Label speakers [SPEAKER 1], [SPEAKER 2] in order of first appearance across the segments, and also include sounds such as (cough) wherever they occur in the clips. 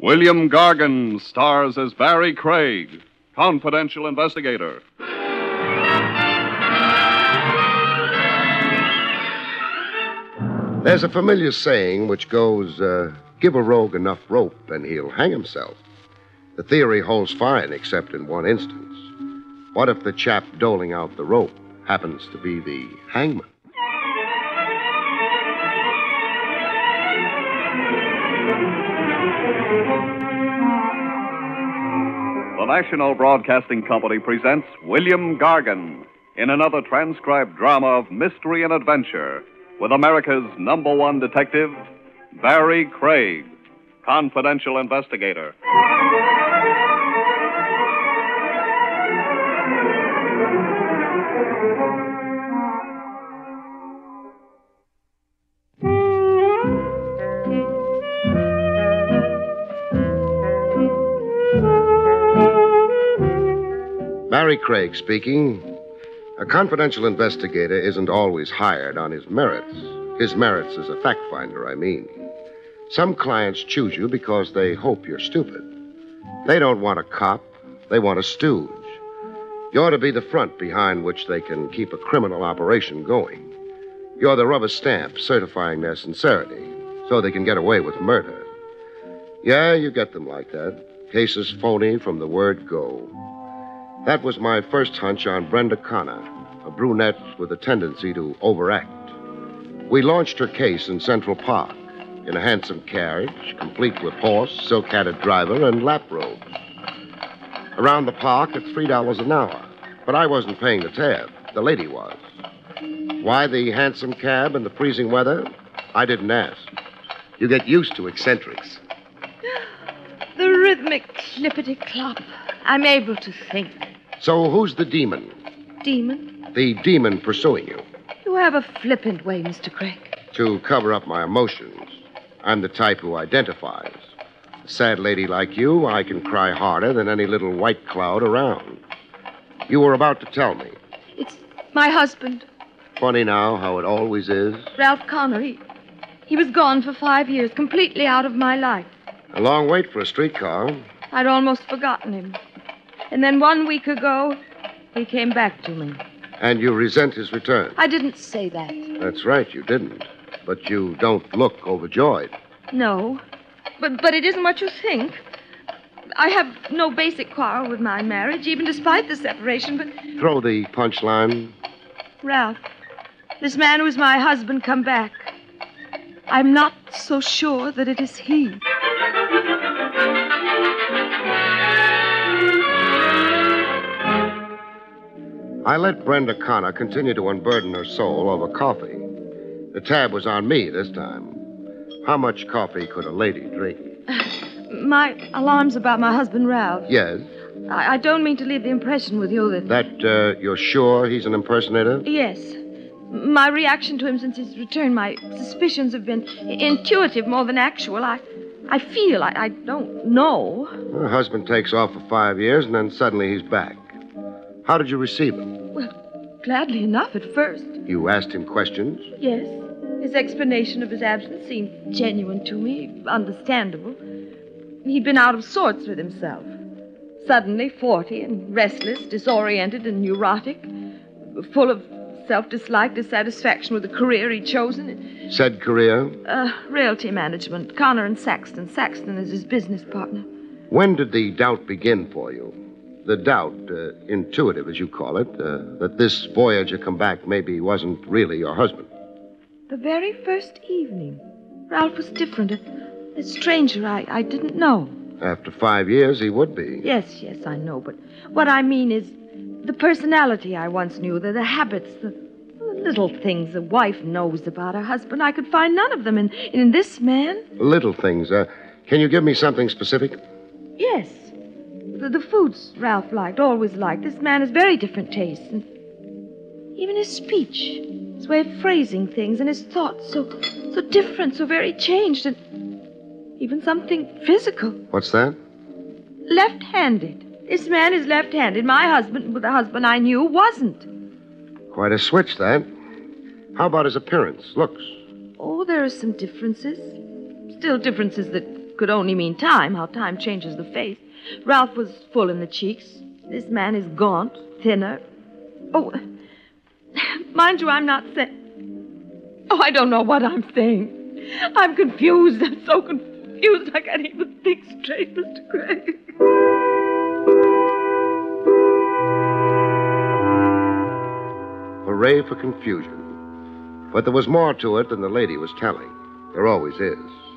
[SPEAKER 1] William Gargan stars as Barrie Craig, confidential investigator.
[SPEAKER 2] There's a familiar saying which goes uh, give a rogue enough rope and he'll hang himself. The theory holds fine, except in one instance. What if the chap doling out the rope happens to be the hangman?
[SPEAKER 1] National Broadcasting Company presents William Gargan in another transcribed drama of mystery and adventure with America's number one detective, Barrie Craig, confidential investigator.
[SPEAKER 2] Barrie Craig speaking. A confidential investigator isn't always hired on his merits. His merits as a fact finder, I mean. Some clients choose you because they hope you're stupid. They don't want a cop, they want a stooge. You're to be the front behind which they can keep a criminal operation going. You're the rubber stamp certifying their sincerity so they can get away with murder. Yeah, you get them like that. Cases phony from the word go. That was my first hunch on Brenda Connor, a brunette with a tendency to overact. We launched her case in Central Park in a hansom carriage, complete with horse, silk hatted driver, and lap robes. Around the park at $3 an hour. But I wasn't paying the tab. The lady was. Why the hansom cab in the freezing weather? I didn't ask. You get used to eccentrics. (gasps)
[SPEAKER 3] The rhythmic clippity clop. I'm able to think.
[SPEAKER 2] So who's the demon?
[SPEAKER 3] Demon?
[SPEAKER 2] The demon pursuing you.
[SPEAKER 3] You have a flippant way, Mr. Craig.
[SPEAKER 2] To cover up my emotions. I'm the type who identifies. A sad lady like you, I can cry harder than any little white cloud around. You were about to tell me.
[SPEAKER 3] It's my husband,
[SPEAKER 2] Funny now how it always is.
[SPEAKER 3] Ralph Connor. He, he was gone for five years, completely out of my life.
[SPEAKER 2] A long wait for a streetcar.
[SPEAKER 3] I'd almost forgotten him. And then one week ago, he came back to me.
[SPEAKER 2] And you resent his return.
[SPEAKER 3] I didn't say that.
[SPEAKER 2] That's right, you didn't. But you don't look overjoyed.
[SPEAKER 3] No. But but it isn't what you think. I have no basic quarrel with my marriage, even despite the separation, but
[SPEAKER 2] Throw the punchline.
[SPEAKER 3] Ralph, this man who's my husband come back. I'm not so sure that it is he.
[SPEAKER 2] I let Brenda Connor continue to unburden her soul over coffee. The tab was on me this time. How much coffee could a lady drink? (sighs)
[SPEAKER 3] My alarms about my husband, Ralph.
[SPEAKER 2] Yes.
[SPEAKER 3] I, I don't mean to leave the impression with you that.
[SPEAKER 2] That, uh, you're sure he's an impersonator?
[SPEAKER 3] Yes. My reaction to him since his return, my suspicions have been intuitive more than actual. I, I feel, I, I don't know.
[SPEAKER 2] Her husband takes off for five years, and then suddenly he's back. How did you receive him?
[SPEAKER 3] Well, gladly enough at first.
[SPEAKER 2] You asked him questions?
[SPEAKER 3] Yes. His explanation of his absence seemed genuine to me, understandable. He'd been out of sorts with himself. Suddenly 40 and restless, disoriented, and neurotic, full of self dislike, dissatisfaction with the career he'd chosen.
[SPEAKER 2] Said career.
[SPEAKER 3] Uh, realty management. Connor and Saxton. Saxton is his business partner.
[SPEAKER 2] When did the doubt begin for you? The doubt, uh, intuitive as you call it, uh, that this voyager come back maybe wasn't really your husband.
[SPEAKER 3] The very first evening. Ralph was different. A, a stranger I, I didn't know.
[SPEAKER 2] After five years, he would be.
[SPEAKER 3] Yes, yes, I know. But what I mean is the personality I once knew, the, the habits, the, the little things a wife knows about her husband. I could find none of them in, in this man.
[SPEAKER 2] Little things. Uh, can you give me something specific?
[SPEAKER 3] Yes. The, the foods Ralph liked, always liked. This man has very different tastes. And even his speech, his way of phrasing things, and his thoughts, so, so different, so very changed, and even something physical.
[SPEAKER 2] What's that?
[SPEAKER 3] Left handed. This man is left handed. My husband, the husband I knew, wasn't.
[SPEAKER 2] Quite a switch, that. How about his appearance, looks?
[SPEAKER 3] Oh, there are some differences. Still differences that could only mean time, how time changes the face. Ralph was full in the cheeks. This man is gaunt, thinner. Oh, (sighs) mind you, I'm not saying. Oh, I don't know what I'm saying. I'm confused. I'm so confused. I can't even think straight, Mr. Craig.
[SPEAKER 2] Hooray for confusion. But there was more to it than the lady was telling. There always is.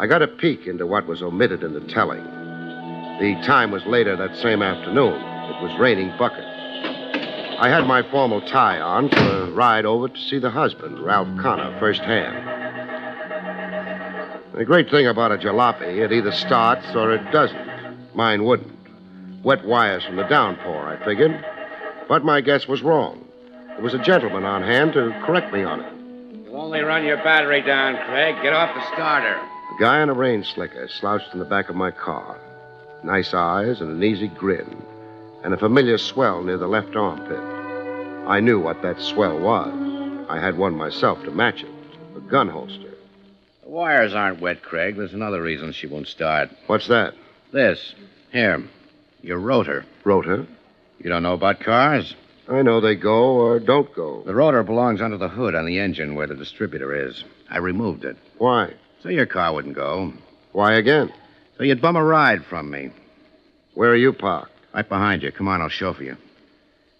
[SPEAKER 2] I got a peek into what was omitted in the telling. The time was later that same afternoon. It was raining buckets. I had my formal tie on for a ride over to see the husband, Ralph Connor, firsthand. The great thing about a jalopy, it either starts or it doesn't. Mine wouldn't. Wet wires from the downpour, I figured. But my guess was wrong. There was a gentleman on hand to correct me on it.
[SPEAKER 4] You'll only run your battery down, Craig. Get off the starter.
[SPEAKER 2] A guy in a rain slicker slouched in the back of my car. Nice eyes and an easy grin, and a familiar swell near the left armpit. I knew what that swell was. I had one myself to match it a gun holster.
[SPEAKER 4] The wires aren't wet, Craig. There's another reason she won't start.
[SPEAKER 2] What's that?
[SPEAKER 4] This. Here. Your rotor.
[SPEAKER 2] Rotor?
[SPEAKER 4] You don't know about cars?
[SPEAKER 2] I know they go or don't go.
[SPEAKER 4] The rotor belongs under the hood on the engine where the distributor is. I removed it.
[SPEAKER 2] Why?
[SPEAKER 4] So your car wouldn't go.
[SPEAKER 2] Why again?
[SPEAKER 4] So you'd bum a ride from me.
[SPEAKER 2] Where are you parked?
[SPEAKER 4] Right behind you. Come on, I'll chauffeur you.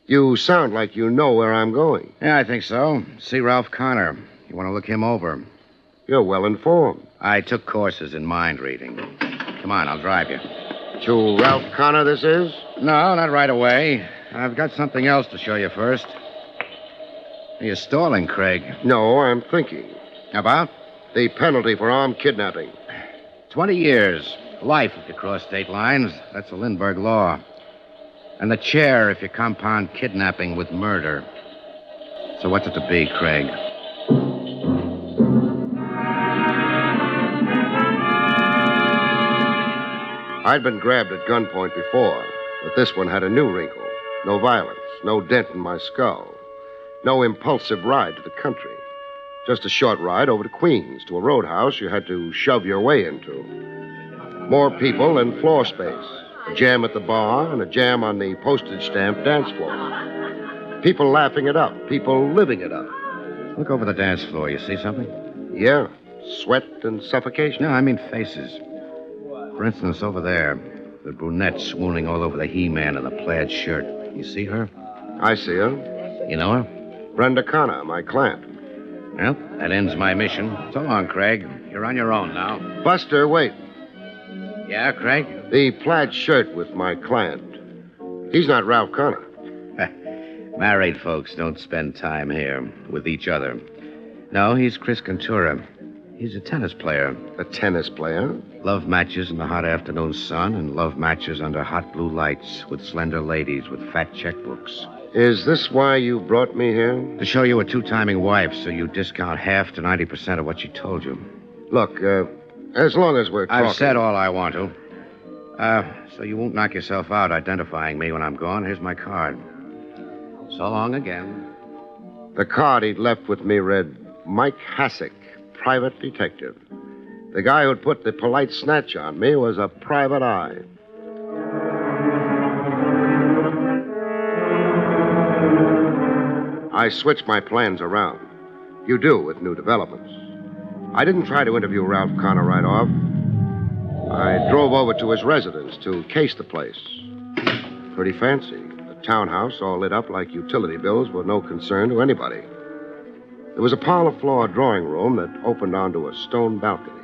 [SPEAKER 2] You sound like you know where I'm going.
[SPEAKER 4] Yeah, I think so. See Ralph Connor. You want to look him over.
[SPEAKER 2] You're well informed.
[SPEAKER 4] I took courses in mind reading. Come on, I'll drive you.
[SPEAKER 2] To Ralph Connor, this is?
[SPEAKER 4] No, not right away. I've got something else to show you first. You're stalling, Craig.
[SPEAKER 2] No, I'm thinking.
[SPEAKER 4] About?
[SPEAKER 2] The penalty for armed kidnapping.
[SPEAKER 4] 20 years. Life if you cross state lines. That's the Lindbergh law. And the chair if you compound kidnapping with murder. So what's it to be, Craig?
[SPEAKER 2] I'd been grabbed at gunpoint before, but this one had a new wrinkle. No violence, no dent in my skull, no impulsive ride to the country. Just a short ride over to Queens to a roadhouse you had to shove your way into. More people and floor space. A jam at the bar and a jam on the postage stamp dance floor. People laughing it up, people living it up.
[SPEAKER 4] Look over the dance floor. You see something?
[SPEAKER 2] Yeah, sweat and suffocation.
[SPEAKER 4] No, I mean faces. For instance, over there, the brunette swooning all over the He-Man in the plaid shirt. You see her?
[SPEAKER 2] I see her.
[SPEAKER 4] You know her?
[SPEAKER 2] Brenda Connor, my client.
[SPEAKER 4] Well, that ends my mission. So long, Craig. You're on your own now.
[SPEAKER 2] Buster, wait.
[SPEAKER 4] Yeah, Craig?
[SPEAKER 2] The plaid shirt with my client. He's not Ralph Connor. (laughs)
[SPEAKER 4] Married folks don't spend time here with each other. No, he's Chris Cantura. He's a tennis player.
[SPEAKER 2] A tennis player?
[SPEAKER 4] Love matches in the hot afternoon sun and love matches under hot blue lights with slender ladies with fat checkbooks.
[SPEAKER 2] Is this why you brought me here?
[SPEAKER 4] To show you a two timing wife so you discount half to 90% of what she told you.
[SPEAKER 2] Look, uh, as long as we're talking.
[SPEAKER 4] I've said all I want to. Uh, so you won't knock yourself out identifying me when I'm gone. Here's my card. So long again.
[SPEAKER 2] The card he'd left with me read Mike Hassick, private detective. The guy who'd put the polite snatch on me was a private eye. I switched my plans around. You do with new developments. I didn't try to interview Ralph Connor right off. I drove over to his residence to case the place. Pretty fancy. A townhouse all lit up like utility bills were no concern to anybody. There was a parlor floor drawing room that opened onto a stone balcony.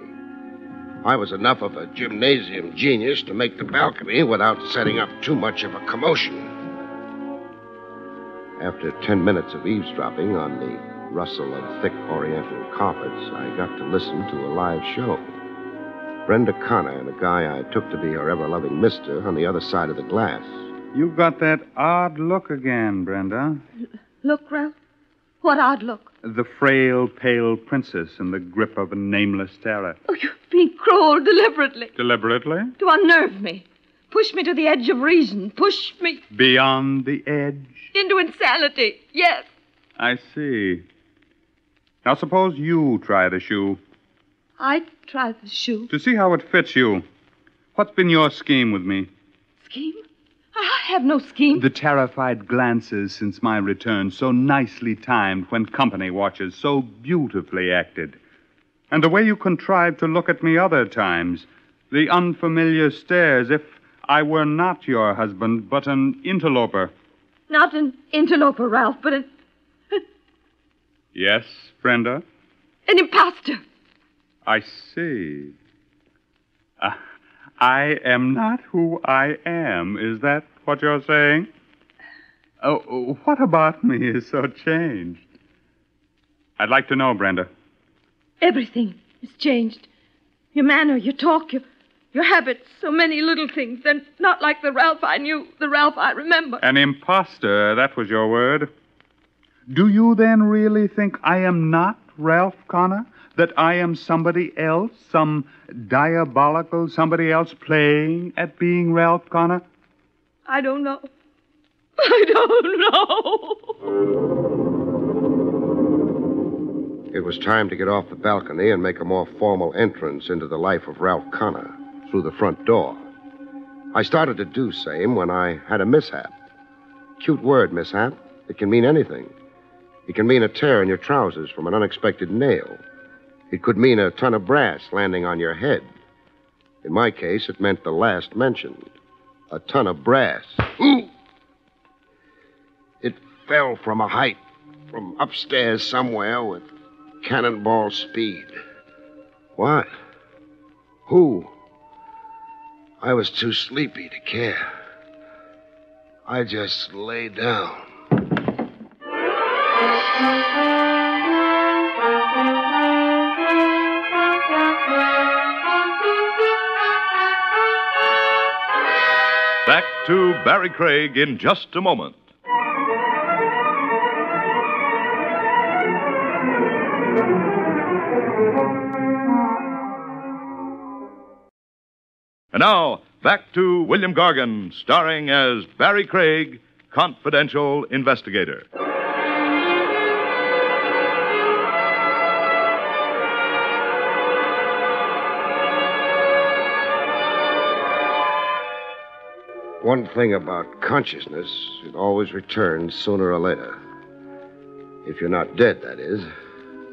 [SPEAKER 2] I was enough of a gymnasium genius to make the balcony without setting up too much of a commotion. After ten minutes of eavesdropping on the rustle of thick oriental carpets, I got to listen to a live show. Brenda Connor and a guy I took to be her ever loving mister on the other side of the glass.
[SPEAKER 5] You've got that odd look again, Brenda.
[SPEAKER 3] Look, Ralph. What odd look.
[SPEAKER 5] The frail, pale princess in the grip of a nameless terror.
[SPEAKER 3] Oh, you're being cruel deliberately
[SPEAKER 5] Deliberately?
[SPEAKER 3] to unnerve me. Push me to the edge of reason. Push me
[SPEAKER 5] Beyond the edge.
[SPEAKER 3] into insanity. Yes.
[SPEAKER 5] I see. Now, suppose you try the shoe.
[SPEAKER 3] I try the shoe.
[SPEAKER 5] To see how it fits you. What's been your scheme with me?
[SPEAKER 3] Scheme? I have no scheme.
[SPEAKER 5] The terrified glances since my return, so nicely timed when company watches, so beautifully acted. And the way you contrived to look at me other times. The unfamiliar stares, if I were not your husband, but an interloper.
[SPEAKER 3] Not an interloper, Ralph, but an,
[SPEAKER 5] Yes, Brenda?
[SPEAKER 3] an impostor.
[SPEAKER 5] I see. Uh, I am not who I am. Is that what you're saying? Oh, what about me is so changed? I'd like to know, Brenda.
[SPEAKER 3] Everything is changed. Your manner, your talk, your, your habits, so many little things. They're not like the Ralph I knew, the Ralph I remember.
[SPEAKER 5] An impostor, that was your word. Do you then really think I am not Ralph Connor? That I am somebody else? Some diabolical somebody else playing at being Ralph Connor?
[SPEAKER 3] I don't know. I don't know.
[SPEAKER 2] It was time to get off the balcony and make a more formal entrance into the life of Ralph Connor through the front door. I started to do same when I had a mishap. Cute word, mishap. It can mean anything. It can mean a tear in your trousers from an unexpected nail. It could mean a ton of brass landing on your head. In my case, it meant the last mentioned a ton of brass. Ooh! It fell from a height, from upstairs somewhere with cannonball speed. What? Who? I was too sleepy to care. I just lay down.
[SPEAKER 1] Back to Barrie Craig in just a moment. And now, back to William Gargan, starring as Barrie Craig, confidential investigator.
[SPEAKER 2] One thing about consciousness, it always returns sooner or later. If you're not dead, that is.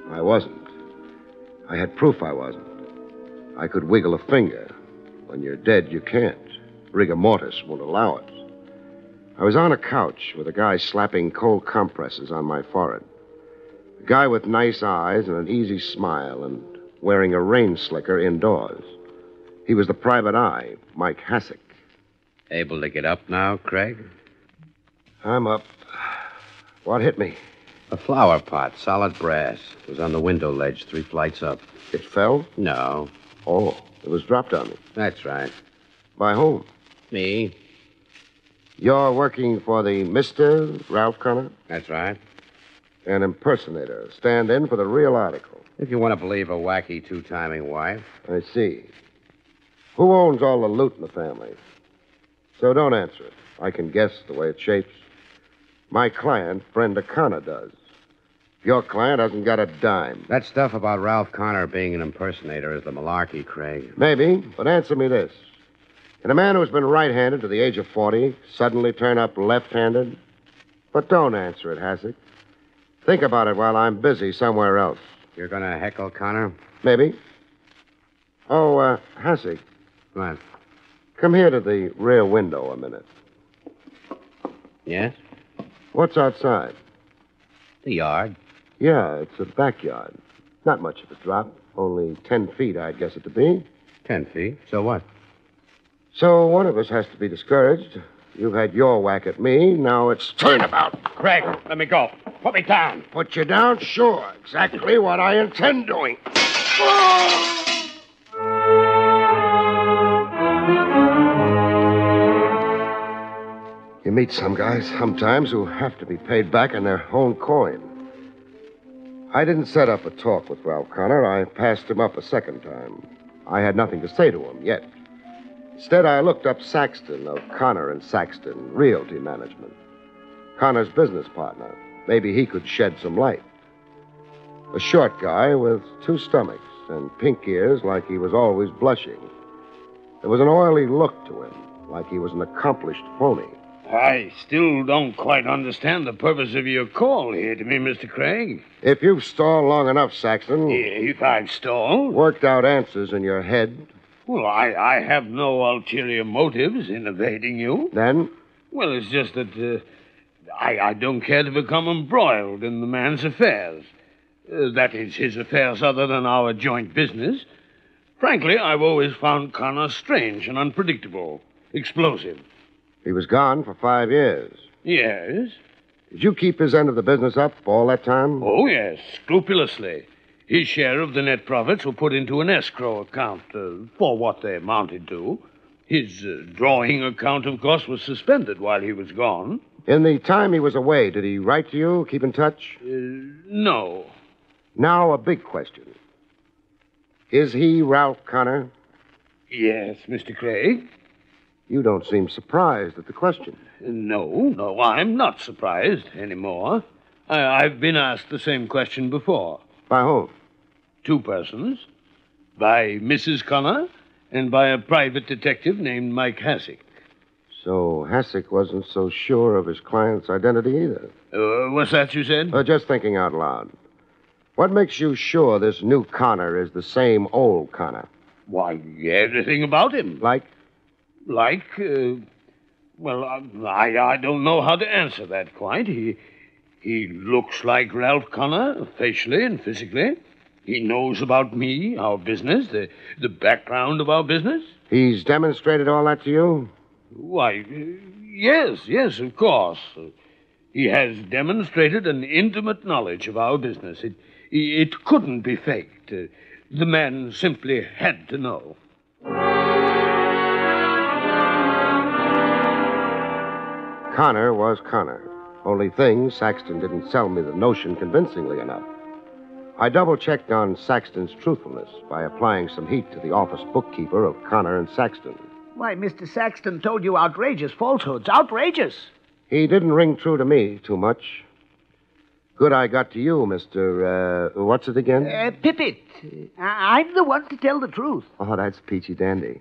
[SPEAKER 2] I wasn't. I had proof I wasn't. I could wiggle a finger. When you're dead, you can't. Rigor mortis won't allow it. I was on a couch with a guy slapping cold compresses on my forehead. A guy with nice eyes and an easy smile and wearing a rain slicker indoors. He was the private eye, Mike Hassick.
[SPEAKER 4] Able to get up now, Craig?
[SPEAKER 2] I'm up. What hit me?
[SPEAKER 4] A flower pot, solid brass. It was on the window ledge, three flights up.
[SPEAKER 2] It fell?
[SPEAKER 4] No,
[SPEAKER 2] Oh, it was dropped on me.
[SPEAKER 4] that's right.
[SPEAKER 2] By whom?
[SPEAKER 4] Me?
[SPEAKER 2] You're working for the Mr. Ralph Connor?
[SPEAKER 4] That's right.
[SPEAKER 2] An impersonator. Stand in for the real article.
[SPEAKER 4] If you want to believe a wacky two timing wife.
[SPEAKER 2] I see. Who owns all the loot in the family? So don't answer it. I can guess the way it shapes. My client, Brenda Connor, does. Your client hasn't got a dime.
[SPEAKER 4] That stuff about Ralph Connor being an impersonator is the malarkey, Craig.
[SPEAKER 2] Maybe, but answer me this. Can a man who's been right handed to the age of 40 suddenly turn up left handed? But don't answer it, Hassick. Think about it while I'm busy somewhere else.
[SPEAKER 4] You're going to heckle Connor?
[SPEAKER 2] Maybe. Oh, uh, Hassick,
[SPEAKER 4] What?
[SPEAKER 2] come here to the rear window a minute.
[SPEAKER 4] Yes?
[SPEAKER 2] What's outside?
[SPEAKER 4] The yard.
[SPEAKER 2] Yeah, it's a backyard. Not much of a drop. Only ten feet, I'd guess it to be.
[SPEAKER 4] Ten feet. So what?
[SPEAKER 2] So one of us has to be discouraged. You've had your whack at me. Now it's turnabout.
[SPEAKER 4] Craig, let me go. Put me down.
[SPEAKER 2] Put you down? Sure. Exactly what I intend doing. You meet some guys sometimes who have to be paid back in their own coin. I didn't set up a talk with Ralph Connor. I passed him up a second time. I had nothing to say to him yet. Instead, I looked up Saxton of Connor and Saxton Realty Management. Connor's business partner. Maybe he could shed some light. A short guy with two stomachs. and pink ears like he was always blushing. There was an oily look to him, like he was an accomplished phony.
[SPEAKER 6] I still don't quite understand the purpose of your call here to me, Mr. Craig.
[SPEAKER 2] If you've stalled long enough, Saxton,
[SPEAKER 6] If I've stalled,
[SPEAKER 2] worked out answers in your head,
[SPEAKER 6] well, I, I have no ulterior motives in evading you.
[SPEAKER 2] then
[SPEAKER 6] Well, it's just that uh, I, I don't care to become embroiled in the man's affairs. Uh, that is, his affairs other than our joint business. Frankly, I've always found Connor strange and unpredictable, explosive.
[SPEAKER 2] He was gone for five years.
[SPEAKER 6] Yes?
[SPEAKER 2] Did you keep his end of the business up all that time?
[SPEAKER 6] Oh, yes, scrupulously. His share of the net profits were put into an escrow account uh, for what they amounted to. His uh, drawing account, of course, was suspended while he was gone.
[SPEAKER 2] In the time he was away, did he write to you, keep in touch?
[SPEAKER 6] Uh, no.
[SPEAKER 2] Now, a big question. Is he Ralph Connor?
[SPEAKER 6] Yes, Mr. Craig?
[SPEAKER 2] You don't seem surprised at the question.
[SPEAKER 6] No, no, I'm not surprised anymore. I, I've been asked the same question before.
[SPEAKER 2] By whom?
[SPEAKER 6] Two persons. By Mrs. Connor and by a private detective named Mike Hassick.
[SPEAKER 2] So Hassick wasn't so sure of his client's identity either.
[SPEAKER 6] Uh, what's that you said?
[SPEAKER 2] Uh, just thinking out loud. What makes you sure this new Connor is the same old Connor?
[SPEAKER 6] Why, everything about him.
[SPEAKER 2] Like,
[SPEAKER 6] Like, uh, well, I, I don't know how to answer that quite. He, he looks like Ralph Connor, facially and physically. He knows about me, our business, the, the background of our business.
[SPEAKER 2] he's demonstrated all that to you?
[SPEAKER 6] Why, uh, yes, yes, of course. He has demonstrated an intimate knowledge of our business. It, it couldn't be faked. Uh, the man simply had to know.
[SPEAKER 2] Connor was Connor. Only thing, Saxton didn't sell me the notion convincingly enough. I double checked on Saxton's truthfulness by applying some heat to the office bookkeeper of Connor and Saxton.
[SPEAKER 7] Why, Mr. Saxton told you outrageous falsehoods. Outrageous.
[SPEAKER 2] He didn't ring true to me too much. Good I got to you, Mr. Uh, what's it again?
[SPEAKER 7] Uh, Pippet. I'm the one to tell the truth.
[SPEAKER 2] Oh, that's peachy dandy.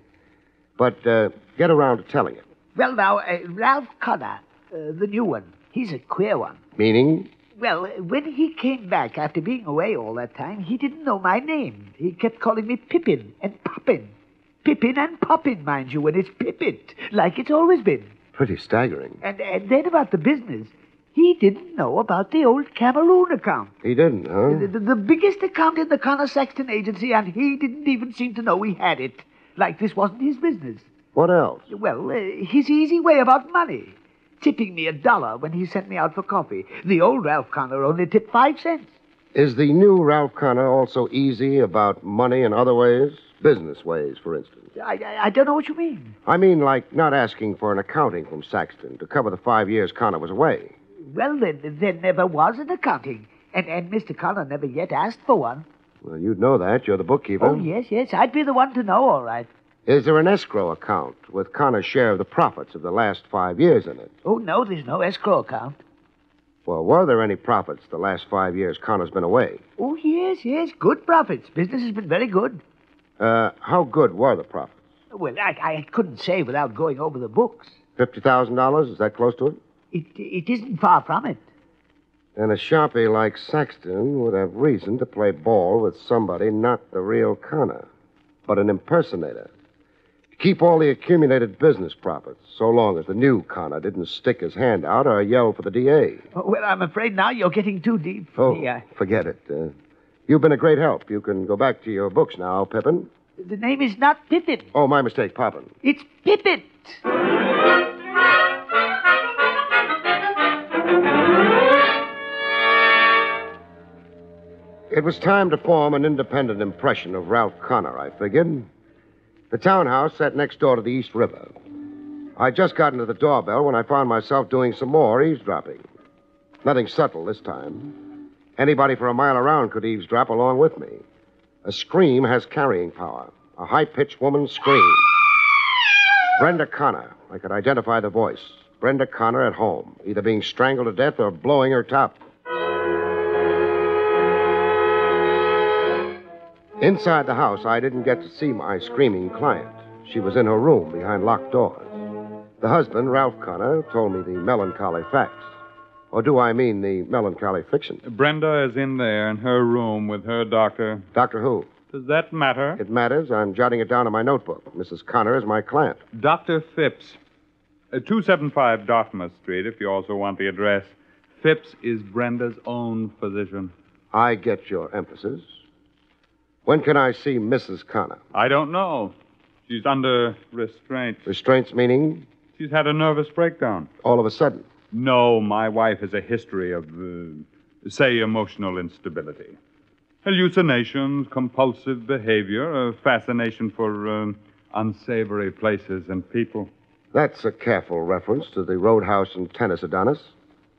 [SPEAKER 2] But uh, get around to telling it.
[SPEAKER 7] Well, now, uh, Ralph Connor, uh, the new one, he's a queer one.
[SPEAKER 2] Meaning?
[SPEAKER 7] Well, when he came back after being away all that time, he didn't know my name. He kept calling me Pippin and Poppin. Pippin and Poppin, mind you, when it's Pippet, like it's always been.
[SPEAKER 2] Pretty staggering.
[SPEAKER 7] And, and then about the business, he didn't know about the old Cameroon account.
[SPEAKER 2] He didn't, huh?
[SPEAKER 7] The, the, the biggest account in the Connor Saxton agency, and he didn't even seem to know he had it. Like this wasn't his business.
[SPEAKER 2] What else?
[SPEAKER 7] Well, uh, his easy way about money. Tipping me a dollar when he sent me out for coffee. The old Ralph Connor only tipped five cents.
[SPEAKER 2] Is the new Ralph Connor also easy about money in other ways? Business ways, for instance.
[SPEAKER 7] I, I, I don't know what you mean.
[SPEAKER 2] I mean, like not asking for an accounting from Saxton to cover the five years Connor was away.
[SPEAKER 7] Well, then, there never was an accounting. And, and Mr. Connor never yet asked for one.
[SPEAKER 2] Well, you'd know that. You're the bookkeeper.
[SPEAKER 7] Oh, yes, yes. I'd be the one to know, all right.
[SPEAKER 2] Is there an escrow account with Connor's share of the profits of the last five years in it?
[SPEAKER 7] Oh, no, there's no escrow account.
[SPEAKER 2] Well, were there any profits the last five years Connor's been away?
[SPEAKER 7] Oh, yes, yes. Good profits. Business has been very good.
[SPEAKER 2] Uh, how good were the profits?
[SPEAKER 7] Well, I, I couldn't say without going over the books.
[SPEAKER 2] $50,000? Is that close to it?
[SPEAKER 7] It, it isn't far from it.
[SPEAKER 2] Then a sharpie like Saxton would have reason to play ball with somebody not the real Connor, but an impersonator. Keep all the accumulated business profits, so long as the new Connor didn't stick his hand out or yell for the DA.
[SPEAKER 7] Oh, Well, I'm afraid now you're getting too deep for
[SPEAKER 2] Oh,
[SPEAKER 7] me. Uh,
[SPEAKER 2] forget it. Uh, you've been a great help. You can go back to your books now, Pippin.
[SPEAKER 7] the name is not Pippin.
[SPEAKER 2] Oh, my mistake, Poppin.
[SPEAKER 7] It's Pippet.
[SPEAKER 2] It was time to form an independent impression of Ralph Connor, I figured. The townhouse sat next door to the East River. I'd just gotten into the doorbell when I found myself doing some more eavesdropping. Nothing subtle this time. Anybody for a mile around could eavesdrop along with me. A scream has carrying power. A high pitched woman's scream. Brenda Connor. I could identify the voice. Brenda Connor at home, either being strangled to death or blowing her top. Inside the house, I didn't get to see my screaming client. She was in her room behind locked doors. The husband, Ralph Connor, told me the melancholy facts. Or do I mean the melancholy fiction?
[SPEAKER 5] Brenda is in there in her room with her doctor.
[SPEAKER 2] Doctor Who?
[SPEAKER 5] Does that matter?
[SPEAKER 2] It matters. I'm jotting it down in my notebook. Mrs. Connor is my client.
[SPEAKER 5] Dr. Phipps. Uh, 275 Dartmouth Street, if you also want the address. Phipps is Brenda's own physician.
[SPEAKER 2] I get your emphasis. When can I see Mrs. Connor?
[SPEAKER 5] I don't know. She's under restraint.
[SPEAKER 2] Restraints meaning
[SPEAKER 5] She's had a nervous breakdown.
[SPEAKER 2] all of a sudden.
[SPEAKER 5] No, my wife has a history of, uh, say, emotional instability. Hallucinations, compulsive behavior, a fascination for um, unsavory places and people.
[SPEAKER 2] That's a careful reference to the roadhouse and tennis Adonis.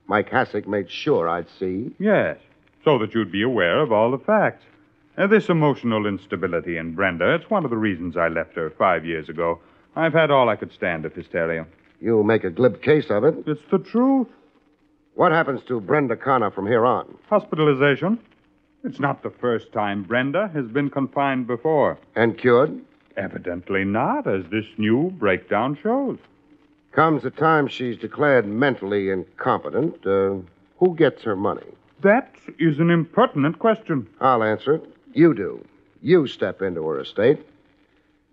[SPEAKER 2] Mike Hassick made sure I'd see.
[SPEAKER 5] Yes, so that you'd be aware of all the facts. Uh, this emotional instability in Brenda, it's one of the reasons I left her five years ago. I've had all I could stand of hysteria.
[SPEAKER 2] You make a glib case of it.
[SPEAKER 5] It's the truth.
[SPEAKER 2] What happens to Brenda Connor from here on?
[SPEAKER 5] Hospitalization. It's not the first time Brenda has been confined before.
[SPEAKER 2] And cured?
[SPEAKER 5] Evidently not, as this new breakdown shows.
[SPEAKER 2] Comes the time she's declared mentally incompetent. Uh, who gets her money?
[SPEAKER 5] That is an impertinent question.
[SPEAKER 2] I'll answer it. You do. You step into her estate.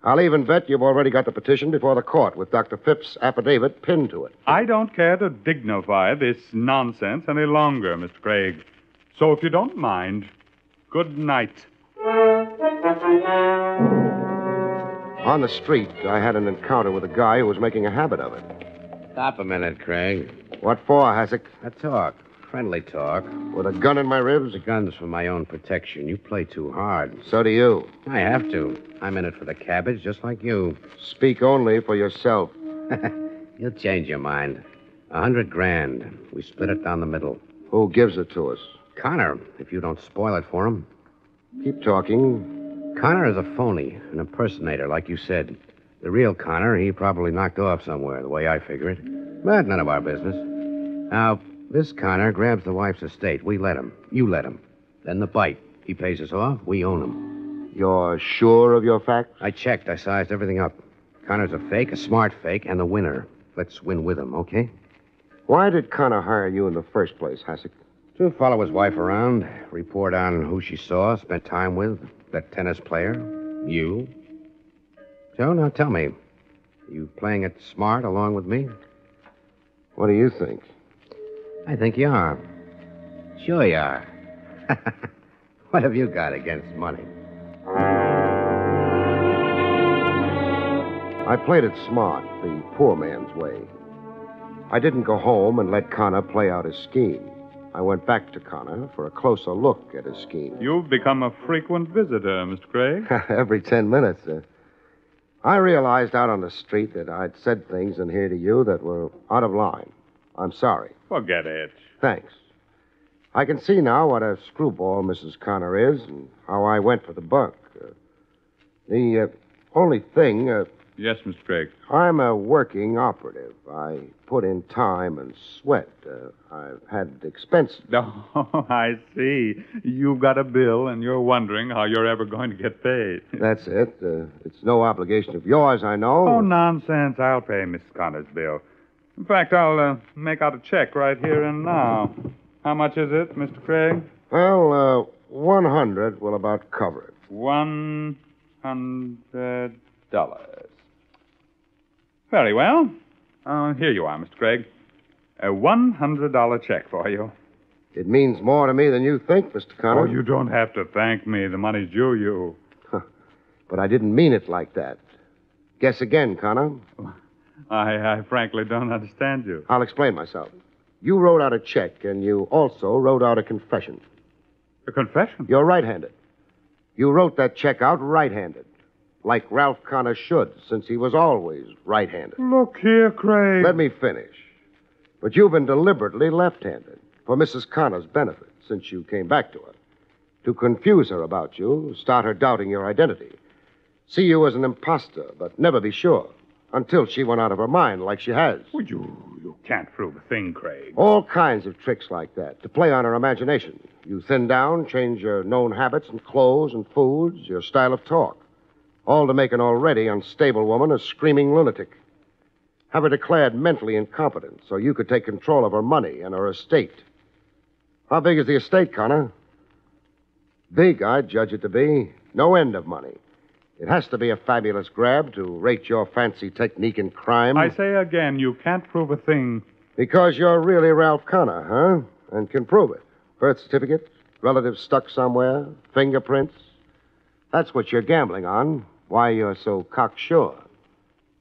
[SPEAKER 2] I'll even bet you've already got the petition before the court with Dr. Phipps' affidavit pinned to it.
[SPEAKER 5] I don't care to dignify this nonsense any longer, Mr. Craig. So if you don't mind, good night.
[SPEAKER 2] On the street, I had an encounter with a guy who was making a habit of it.
[SPEAKER 4] Stop a minute, Craig.
[SPEAKER 2] What for, Hassick?
[SPEAKER 4] A talk. Friendly talk.
[SPEAKER 2] With a gun in my ribs?
[SPEAKER 4] The gun's for my own protection. You play too hard.
[SPEAKER 2] So do you.
[SPEAKER 4] I have to. I'm in it for the cabbage, just like you.
[SPEAKER 2] Speak only for yourself. (laughs)
[SPEAKER 4] You'll change your mind. A hundred grand. We split it down the middle.
[SPEAKER 2] Who gives it to us?
[SPEAKER 4] Connor, if you don't spoil it for him.
[SPEAKER 2] Keep talking.
[SPEAKER 4] Connor is a phony, an impersonator, like you said. The real Connor, he probably knocked off somewhere, the way I figure it. But none of our business. Now, this Connor grabs the wife's estate. We let him. You let him. Then the bite. He pays us off. We own him.
[SPEAKER 2] You're sure of your facts?
[SPEAKER 4] I checked. I sized everything up. Connor's a fake, a smart fake, and the winner. Let's win with him, okay?
[SPEAKER 2] Why did Connor hire you in the first place, Hassick?
[SPEAKER 4] To follow his wife around, report on who she saw, spent time with, that tennis player, you. So now tell me, you playing it smart along with me?
[SPEAKER 2] What do you think?
[SPEAKER 4] I think you are. Sure you are. (laughs) what have you got against money?
[SPEAKER 2] I played it smart, the poor man's way. I didn't go home and let Connor play out his scheme. I went back to Connor for a closer look at his scheme. (laughs)
[SPEAKER 5] You've become a frequent visitor, Mr. Craig. (laughs)
[SPEAKER 2] Every ten minutes. Uh, I realized out on the street that I'd said things in here to you that were out of line. I'm sorry.
[SPEAKER 5] Forget it.
[SPEAKER 2] Thanks. I can see now what a screwball Mrs. Connor is and how I went for the buck. Uh, the uh, only thing, uh,
[SPEAKER 5] Yes, Mr. Craig.
[SPEAKER 2] I'm a working operative. I put in time and sweat. Uh, I've had expenses. (laughs)
[SPEAKER 5] Oh, I see. You've got a bill, and you're wondering how you're ever going to get paid. (laughs)
[SPEAKER 2] That's it. Uh, it's no obligation of yours, I know.
[SPEAKER 5] Oh, nonsense. I'll pay Miss Connor's bill. In fact, I'll uh, make out a check right here and now. How much is it, Mr. Craig?
[SPEAKER 2] Well, uh, 100 will about cover it.
[SPEAKER 5] One hundred dollars. Very well. Uh, here you are, Mr. Craig. A one hundred dollar check for you.
[SPEAKER 2] It means more to me than you think, Mr. Connor.
[SPEAKER 5] Oh, you don't have to thank me. The money's due you.
[SPEAKER 2] But I didn't mean it like that. Guess again, Connor.
[SPEAKER 5] I, I frankly don't understand you.
[SPEAKER 2] I'll explain myself. You wrote out a check, and you also wrote out a confession.
[SPEAKER 5] A confession?
[SPEAKER 2] You're right handed. You wrote that check out right handed. Like Ralph Connor should, since he was always right handed.
[SPEAKER 5] Look here, Craig.
[SPEAKER 2] Let me finish. But you've been deliberately left handed for Mrs. Connor's benefit since you came back to her. To confuse her about you, start her doubting your identity. See you as an impostor, but never be sure until she went out of her mind like she has.
[SPEAKER 5] Well, you, you Can't prove a thing, Craig.
[SPEAKER 2] All kinds of tricks like that to play on her imagination. You thin down, change your known habits and clothes and foods, your style of talk. All to make an already unstable woman a screaming lunatic. Have her declared mentally incompetent so you could take control of her money and her estate. How big is the estate, Connor? Big, I'd judge it to be. No end of money. It has to be a fabulous grab to rate your fancy technique in crime.
[SPEAKER 5] I say again, you can't prove a thing.
[SPEAKER 2] Because you're really Ralph Connor, huh? And can prove it. Birth certificate, relatives stuck somewhere, fingerprints. That's what you're gambling on. Why you're so cocksure.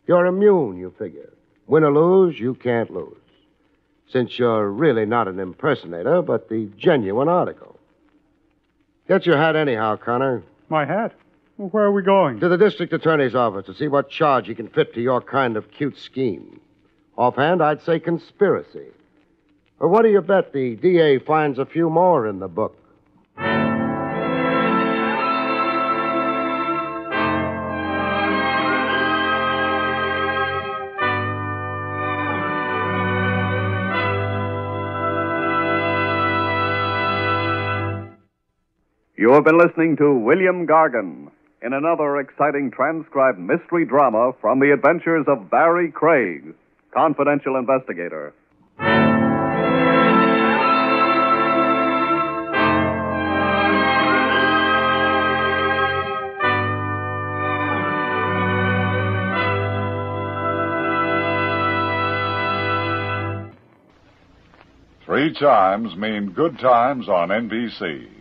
[SPEAKER 2] You're immune, you figure. Win or lose, you can't lose. Since you're really not an impersonator, but the genuine article. Get your hat anyhow, Connor.
[SPEAKER 5] My hat? Well, where are we going?
[SPEAKER 2] To the district attorney's office to see what charge he can fit to your kind of cute scheme. Offhand, I'd say conspiracy. Or what do you bet the DA finds a few more in the book?
[SPEAKER 1] You have been listening to William Gargan in another exciting transcribed mystery drama from the adventures of Barrie Craig, confidential investigator.
[SPEAKER 8] Three chimes mean good times on NBC.